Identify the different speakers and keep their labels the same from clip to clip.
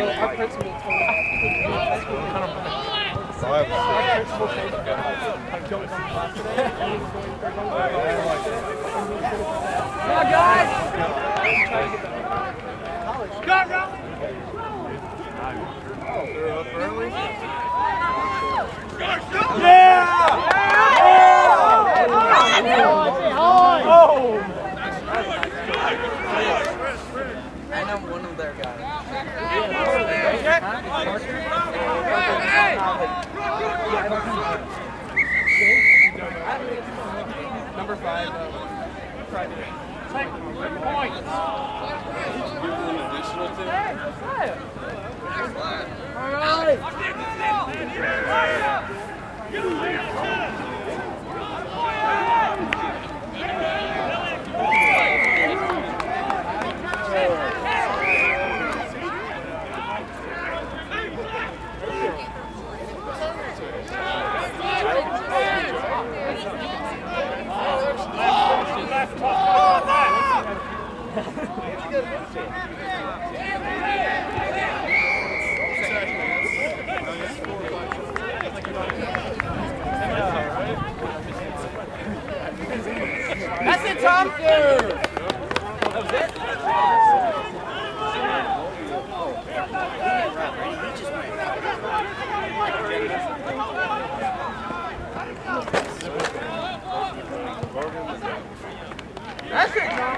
Speaker 1: Our principal told us.
Speaker 2: Our principal told us. I don't come to class today.
Speaker 3: And he's going- they're going to- Come on, guys! I
Speaker 1: know one of their guys. Number five, uh, Friday.
Speaker 3: That's
Speaker 1: it, Tom!
Speaker 3: That's it, Tom!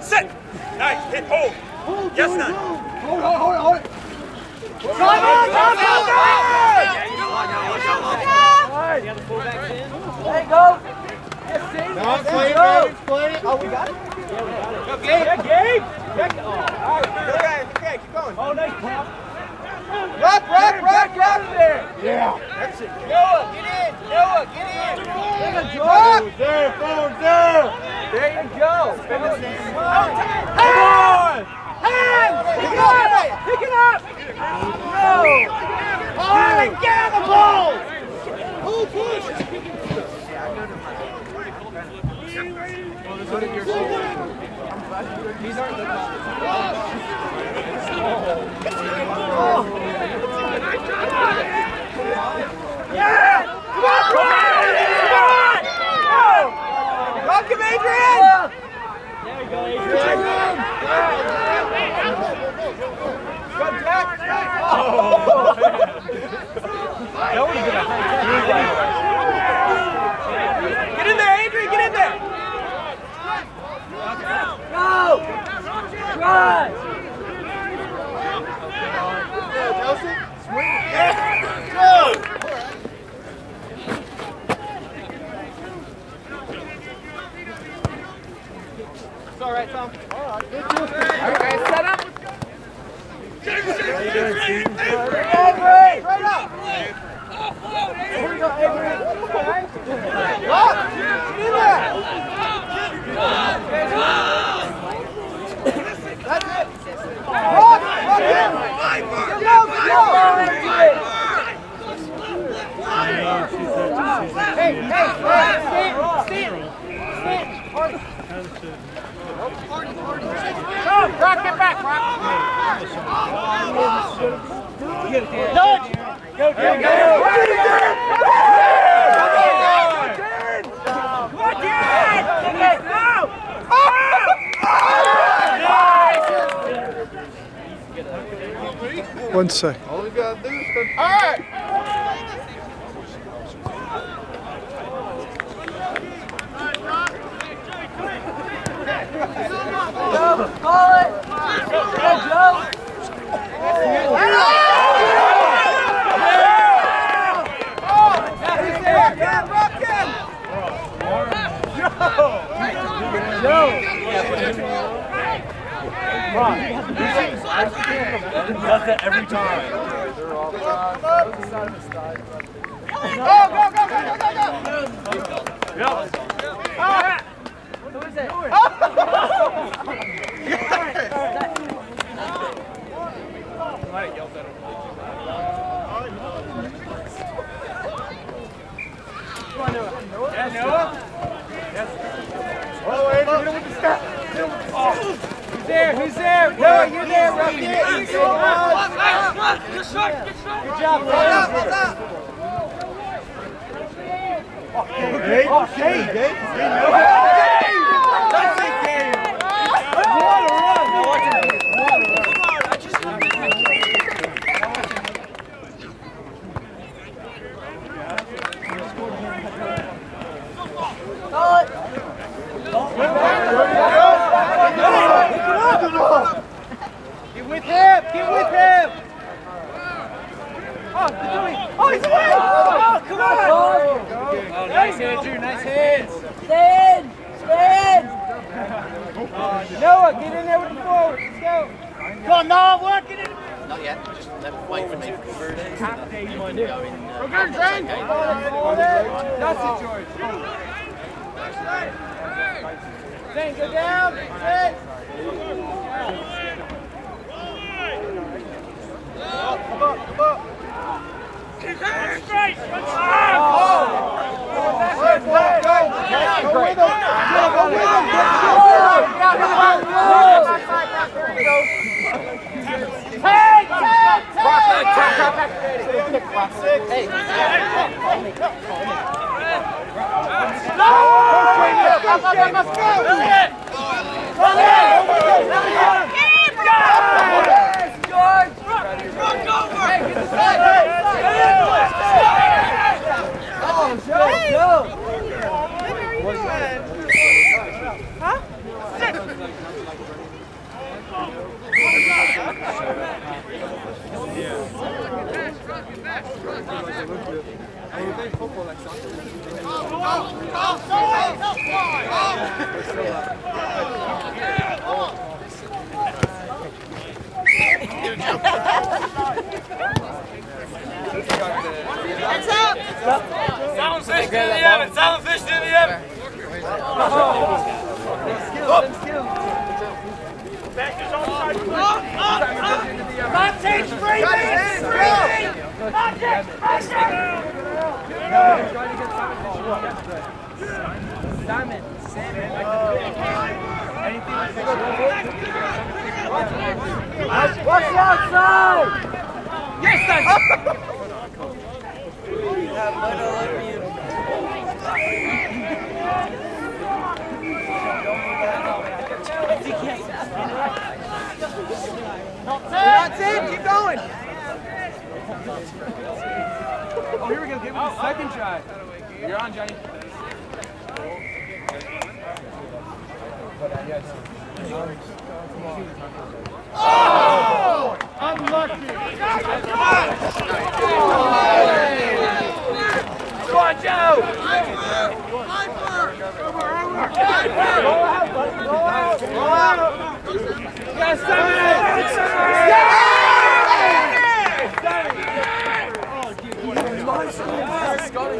Speaker 3: Sit! Nice, hit, hold.
Speaker 1: Yes, none. Hold on, hold on, hold on! Come on, come on!
Speaker 3: There you go.
Speaker 1: No, play
Speaker 2: it, baby, play it. Oh, we got it? Yeah, we got it. Go, Gabe!
Speaker 1: Yeah, Gabe! Yeah, oh, all right. Okay, okay, keep going. Oh, nice pop.
Speaker 2: Rock, rock, rock,
Speaker 1: rock there!
Speaker 2: Yeah.
Speaker 1: That's it. Noah, get in! Noah, get in! There you go,
Speaker 2: There, phone, there!
Speaker 1: There you go. Spin the same. Come on! Hands! Pick it up! Pick it up! No! All right, get on the ball! Who pushed? These aren't the that would have been a high Get in there, Adrian, get in there!
Speaker 3: Go. Run.
Speaker 2: It's all right, Tom. All right, good All right,
Speaker 1: guys, set up. Avery.
Speaker 3: Straight
Speaker 1: up.
Speaker 3: Here we go, Avery.
Speaker 1: Lock. Get in there. That's it.
Speaker 3: Lock.
Speaker 1: Lock in.
Speaker 3: Get low, get low. Hey, hey, hey, stand,
Speaker 1: stand, stand. Come, Brock, get back, Brock.
Speaker 3: Dodge.
Speaker 1: Go, go, go.
Speaker 2: One sec. All we gotta do is All right.
Speaker 3: Yep.
Speaker 1: Oh,
Speaker 3: what is
Speaker 1: it?
Speaker 3: Yeah, Noah?
Speaker 1: Oh, Andrew, hit him with the step. Hit him with the oh. Who's there? Who's there? Noah, you're there, Rocky. Good job, Noah. Gabe, oh, Gabe,
Speaker 2: Gabe.
Speaker 1: That's it, Gabe. What a run. What a run.
Speaker 3: Get
Speaker 1: with him! Get with him! Oh. Oh, he's away! Oh, come on! Oh, nice Andrew, nice hands.
Speaker 3: Stay in! Stay in!
Speaker 1: Noah, get in there with the forward. Let's go. Come on, Noah, work it in.
Speaker 4: Not yet. Just let, wait for me to convert it. We're good, Zane.
Speaker 1: That's it, George. Zane, go down. Sit. Come up, come up. Keep going straight. Oh! Go, go, go. Go with him.
Speaker 3: Go, with him. Go, go. Take, take, take. Hey. No!
Speaker 1: Let's go, free Simon,
Speaker 3: Watch the outside!
Speaker 1: Yes, son! That's it, keep going! Oh, here we go, give it a second try. You're on, Johnny. Oh! Unlucky! Go out! Go out! Yes, Get Brock! Get Brock! Get Brock! Get Brock! Oh! Pull him out! Push him out!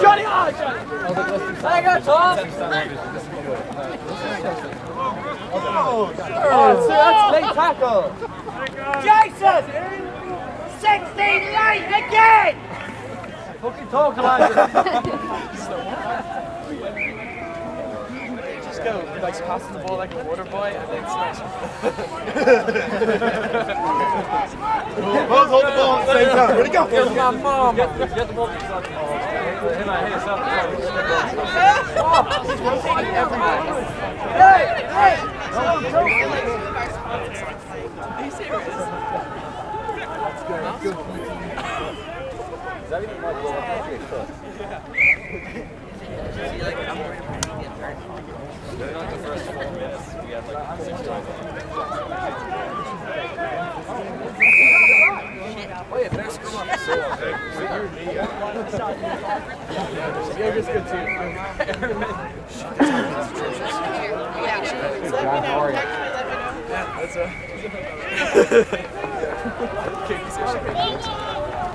Speaker 3: Johnny,
Speaker 1: oh, Johnny! I got Tom!
Speaker 2: Oh,
Speaker 1: that's late tackle. Jason!
Speaker 3: 16 late again!
Speaker 1: Fucking talk, Just Nico likes passing the ball like a water boy and then smashes.
Speaker 2: Both hold the ball at the same time. Where'd it go? It
Speaker 1: was my mom. Get, get the ball to yourself. Him out here, South Dakota. He's rotating everywhere.
Speaker 3: Hey! Hey!
Speaker 1: Go, go! Are you serious? That's good. Good point. Is that even my ball? Yeah. See, like, I'm worried about to get hurt. Not the first four minutes. We had like six times.
Speaker 3: Wait, that's good.
Speaker 1: Yeah, it's good too. Yeah, that's a. Okay, position.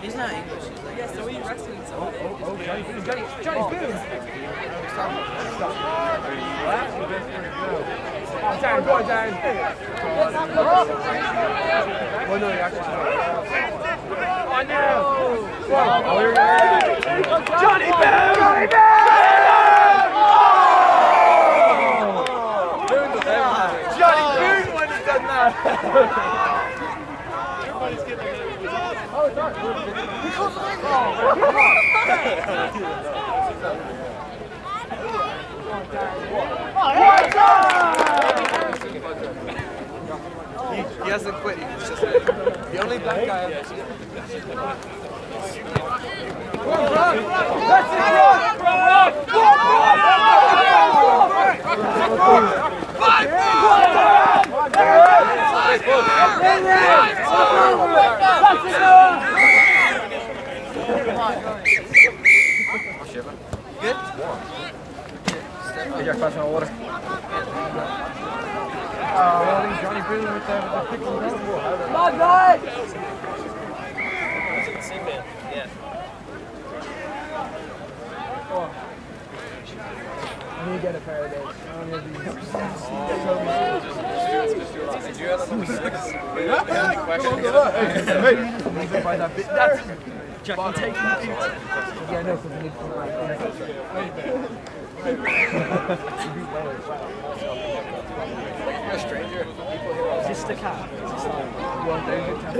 Speaker 3: He's not English. Yeah, so he wrestling
Speaker 1: someone. Oh, oh, oh, Johnny Boone. Johnny, Johnny Boone! Oh, Dan, go on, Dan. Well, no, he actually Oh, no! Oh, here we go. Johnny Boone! Johnny Boone! Johnny Boone would have done that! He, he hasn't quit. He's just the only black guy I've seen. Run, run, run! That's it! Run, run, run! Run, run, run! Five, four! Five, four! Five, four! Five, four! Good?
Speaker 3: Hey, Jack, pass me the water. Uh,
Speaker 1: I think Johnny Brewer with the, with the pick and. Come
Speaker 3: on, guys!
Speaker 1: I get a pair of those. I don't know if you oh. Did you have a number six? Yeah,
Speaker 2: yeah. Come on, come on. Hey, hey.
Speaker 1: That's
Speaker 3: Jack, I'm
Speaker 1: taking the beat. Yeah, because we need to come back. stranger. Is this the cat? Is this the one David cat?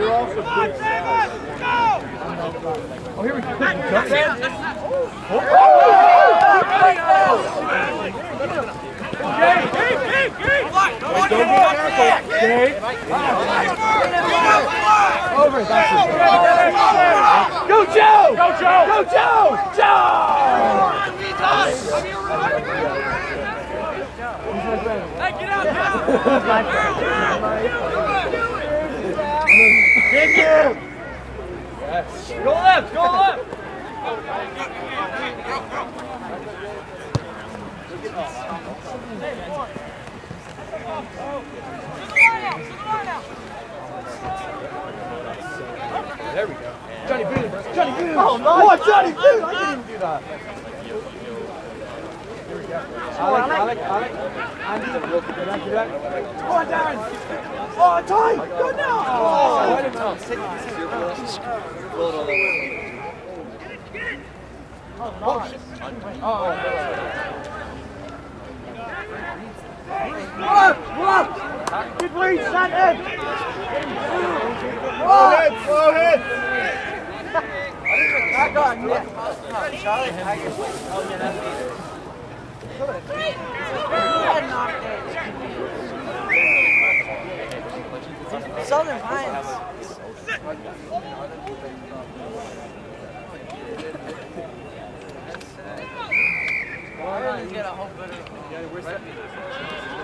Speaker 2: You're off a good
Speaker 1: Oh, here we go. Oh, oh, oh, oh, Gabe, Gabe, Gabe, Gabe! Don't get tackled, Gabe! Over. That's it. Go, Joe! Go, Joe! Go, Joe! Joe! Hey, get out, Joe! Thank you! Yes. Go left! Go left! Sit the line out! Sit the line out!
Speaker 2: There we go.
Speaker 1: Johnny Boone! Johnny Boone! Oh, nice. oh Johnny Boone! I didn't even do that. Here we go. Alec, Alec, Alec. Andy, go Come on, Darren! Oh, Ty! Go now! Oh, Oh, nice. Oh, oh, oh.
Speaker 3: oh. What?
Speaker 1: Did
Speaker 3: we set it? What?
Speaker 2: Slow hit,
Speaker 3: I got him. Charlie Haggis. Oh, yeah, that's it. Good. Good. knocked it. Southern Pines.
Speaker 1: Well, I didn't get
Speaker 3: a whole bit
Speaker 1: of...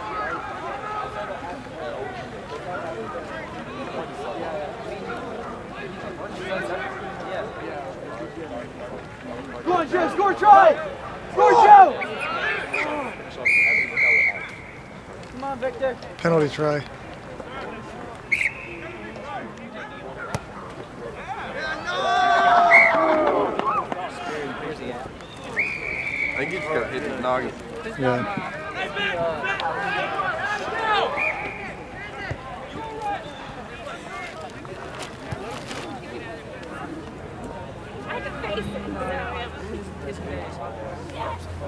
Speaker 1: try! Score, Joe!
Speaker 3: Come on, Victor. Penalty try. I
Speaker 2: think you just got hit in the noggin. Yeah.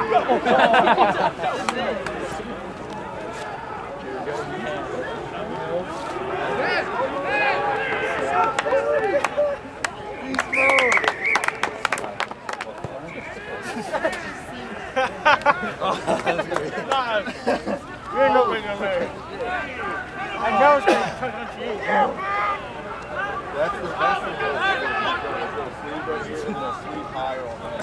Speaker 3: You
Speaker 2: ain't no big on there. I know it's going to turn on to you. That's the best of the sleeve right here and the sleeve higher on that.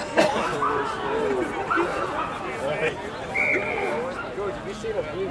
Speaker 2: George, have you seen a blue gum shield?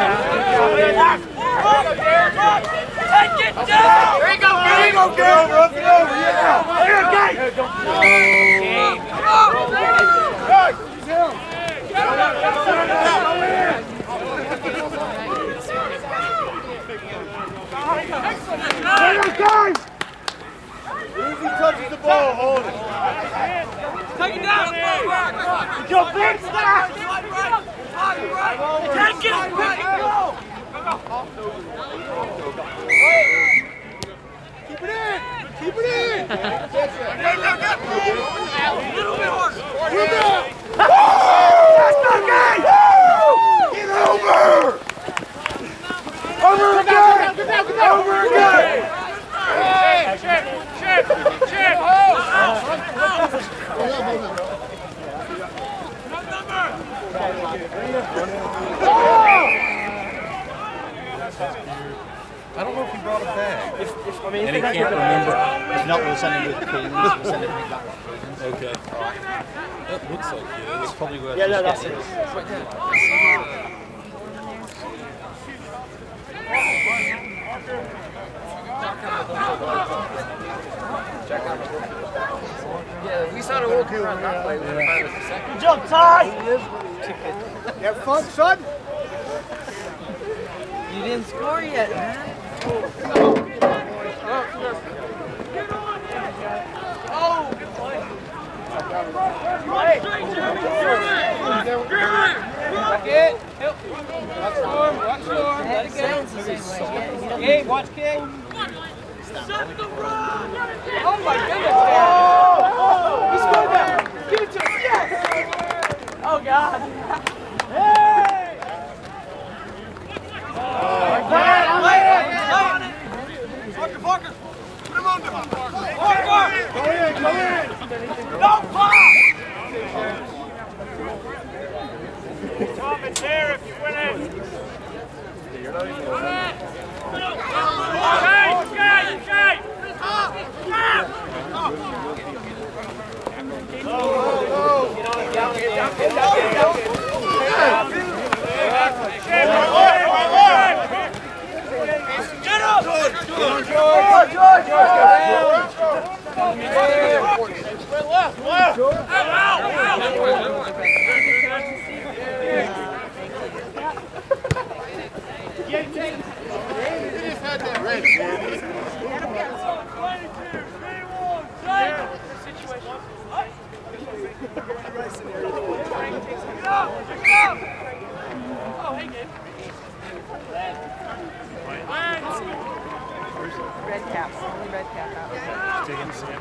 Speaker 4: I don't think that's Kool-Aid.
Speaker 2: Easy touches the ball, hold it. Take it down. Your
Speaker 3: big stop! Take
Speaker 2: it.
Speaker 1: Go. Keep it in! Keep it in! Little bit harder. That's not good! Get over! Over again! Over
Speaker 2: again! Chip, chip, chip. I don't know if he brought a bag. And he can't remember.
Speaker 4: If not, we'll send him with Cadence. We'll send him back with Cadence.
Speaker 2: Okay. That looks like it. It's
Speaker 4: probably where Yeah, no, that's it.
Speaker 2: Yeah, we started walking around that way. We were five minutes a second.
Speaker 3: Good job, Ty! You
Speaker 2: have fun, son?
Speaker 3: You didn't score yet, man.
Speaker 1: Let it go.
Speaker 3: King,
Speaker 1: watch King. Oh my goodness, He scored that. Give it to him. Yes!
Speaker 3: Oh God. Hey!
Speaker 1: Parker, Parker. Put him under. Go in, go in. No foul. Tom, it's there if you win it. Okay, okay, okay. Get up! George,
Speaker 3: George, George, Red,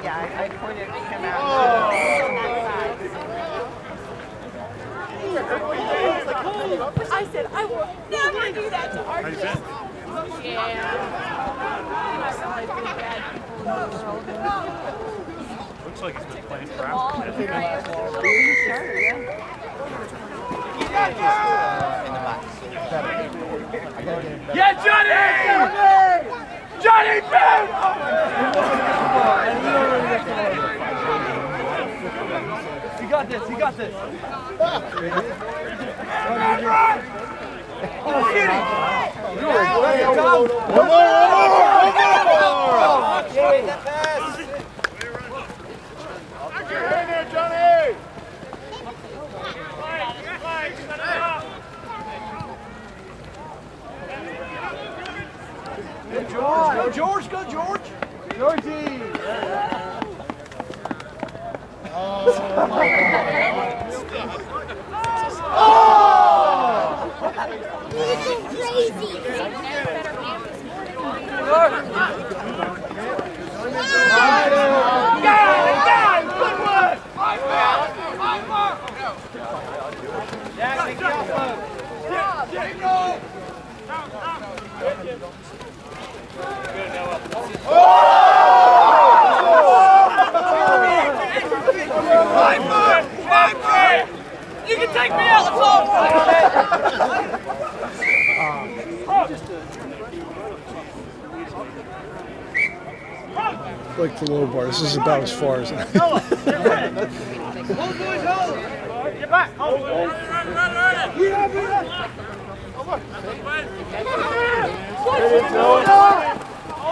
Speaker 3: Yeah, I, I pointed him out. I said, I will never do that to our kids. Looks like
Speaker 2: he's been playing for
Speaker 1: Africa. Yeah, Johnny! Johnny You got this, you got this. Go George, go George. Georgie. You can take me
Speaker 3: out,
Speaker 1: let's all Like the low bar. This is about as far as I. Get!